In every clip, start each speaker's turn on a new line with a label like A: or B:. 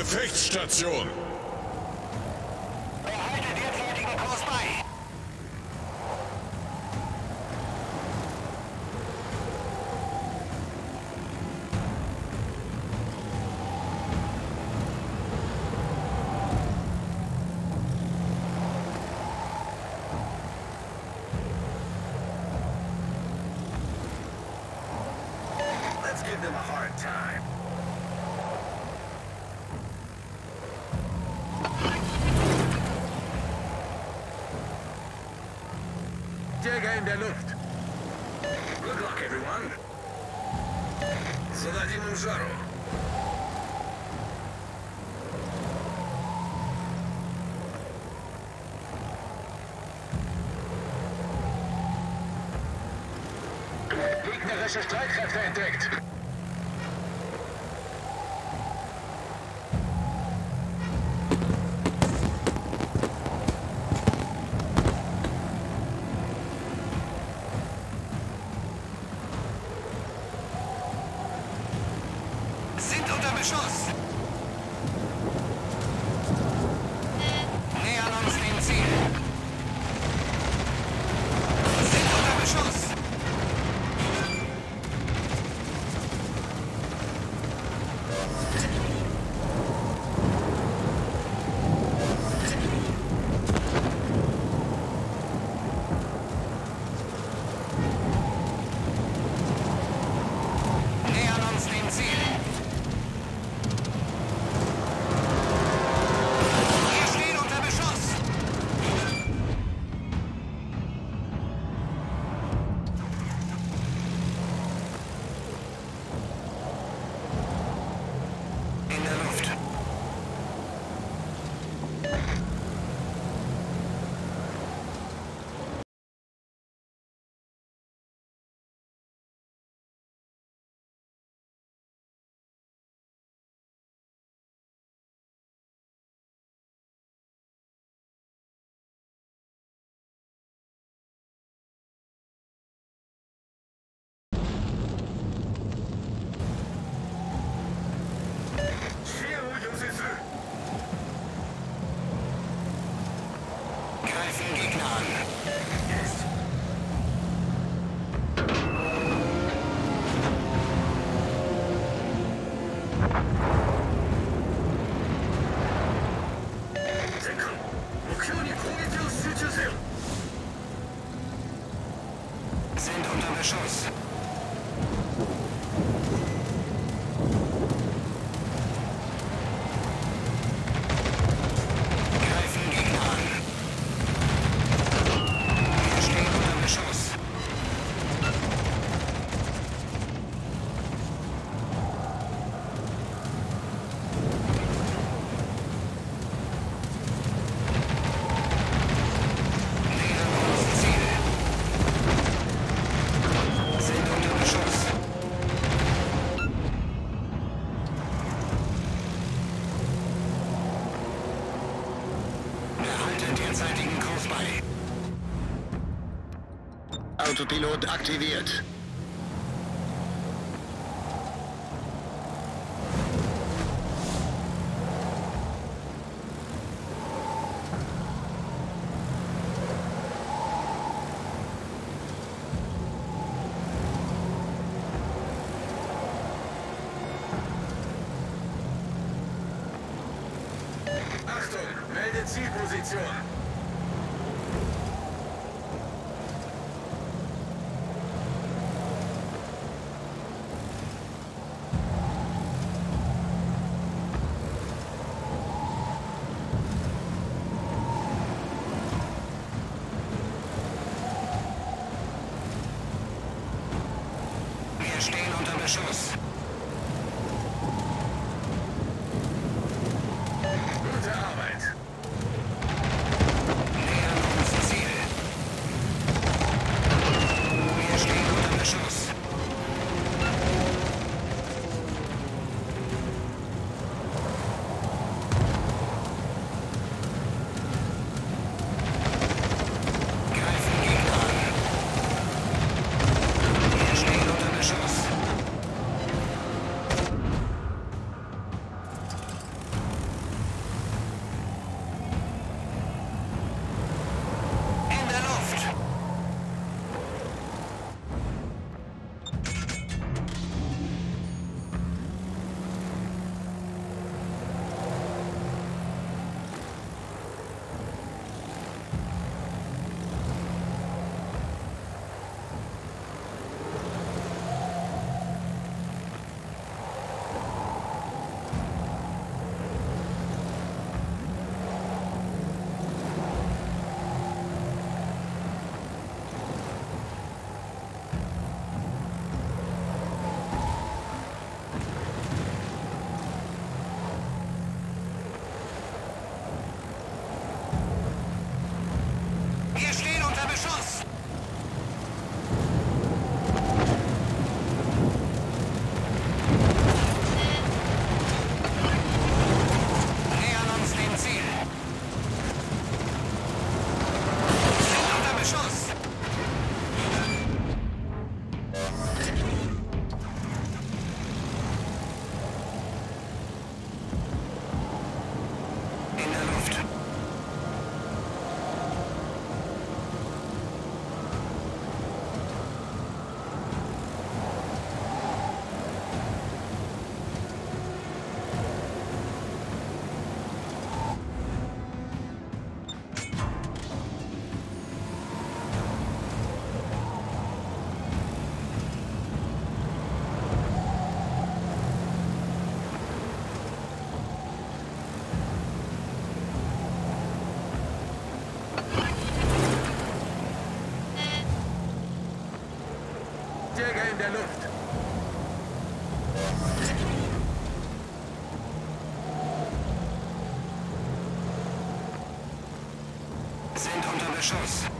A: Gefechtsstation!
B: Behalte derzeitigen Kurs bei!
C: Let's give them a hard time. in der Luft. Good luck, everyone. Зададим им жару. Gegnerische Streitkräfte entdeckt. Autopilot aktiviert. Achtung, melde Zielposition. Anschluss.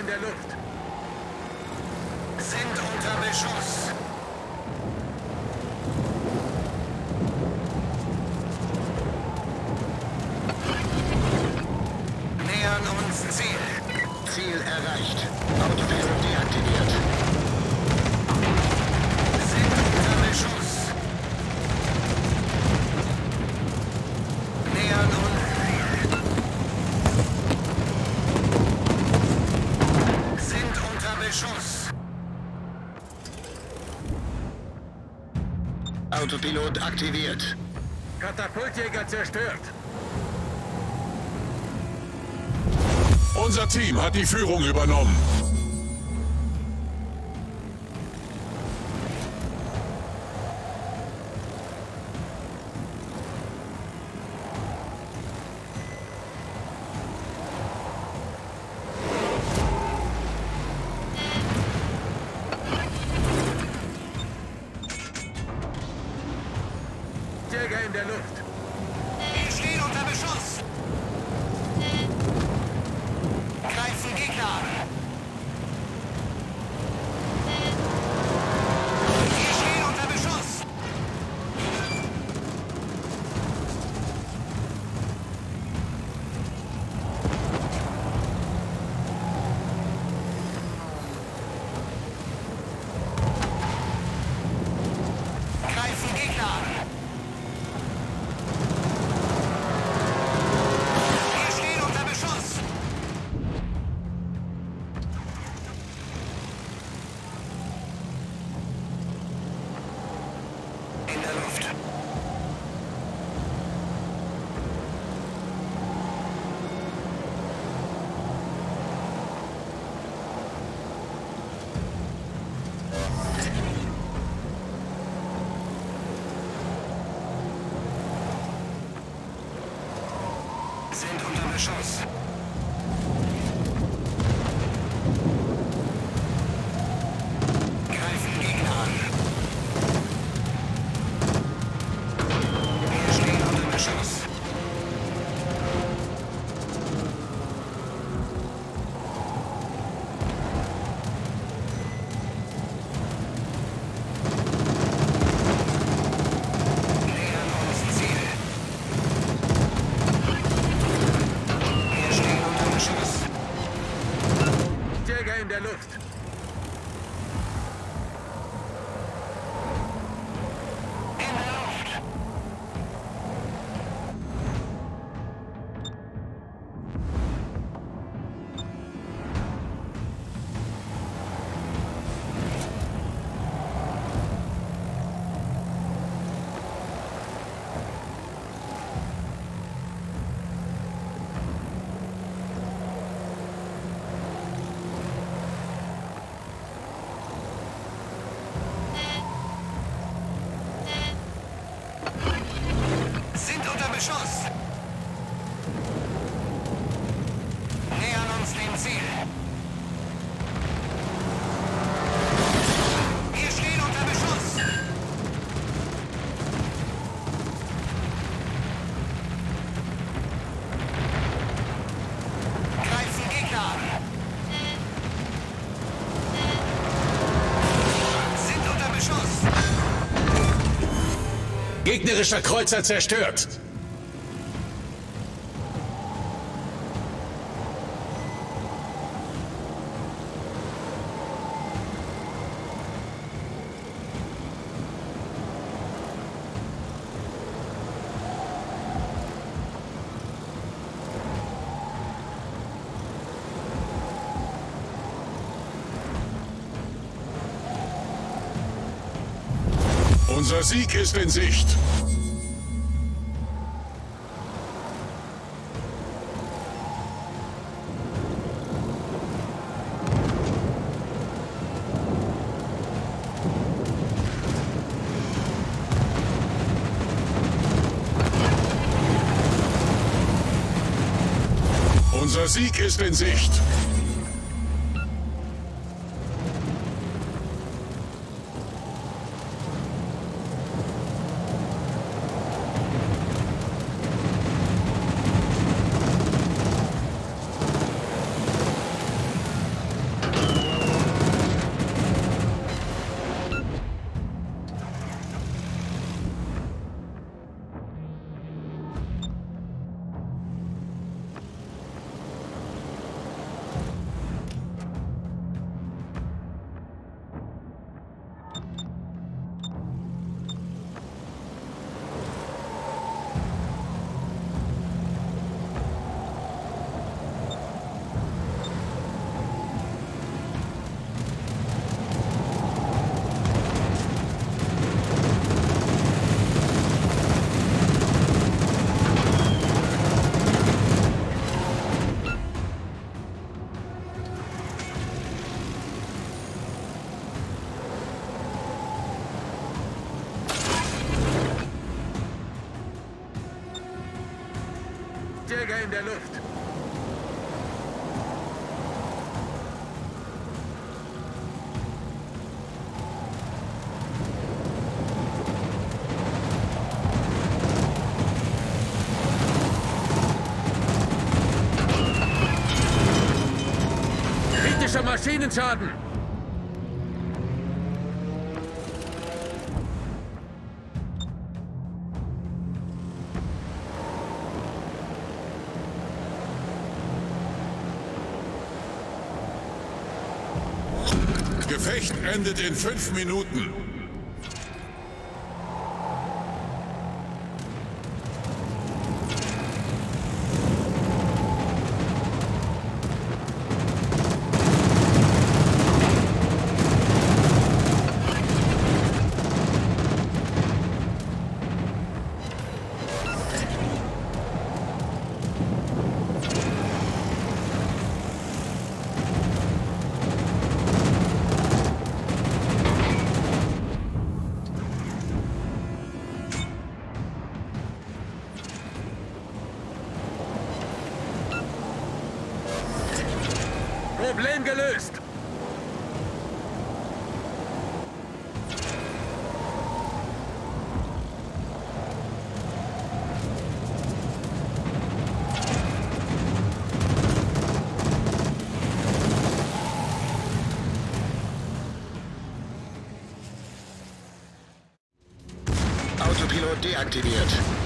C: in der
A: Aktiviert.
C: Katapultjäger zerstört.
D: Unser Team hat die Führung übernommen.
B: sind unter Beschuss.
D: Gegnerischer Kreuzer zerstört. Unser Sieg ist in Sicht. Unser Sieg ist in Sicht.
C: Kritischer Maschinenschaden.
D: Gefecht endet in fünf Minuten.
C: Gelöst.
A: Autopilot deaktiviert.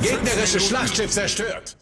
D: Minuten.
C: Schlachtschiff zerstört.